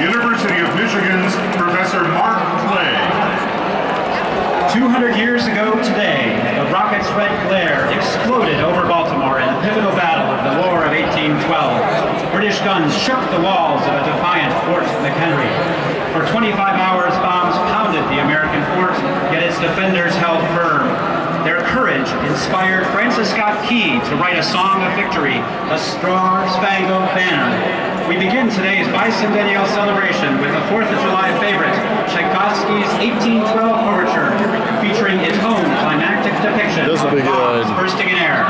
University of Michigan's Professor Mark Clay. 200 years ago today, the rocket's red glare exploded over Baltimore in the pivotal battle of the War of 1812. British guns shook the walls of a defiant Fort McHenry. For 25 hours, bombs pounded the American fort, yet its defenders held firm their courage inspired Francis Scott Key to write a song of victory, A Star Spangled Banner. We begin today's bicentennial celebration with the 4th of July favorite, Tchaikovsky's 1812 overture, featuring its own climactic depiction of bursting in air.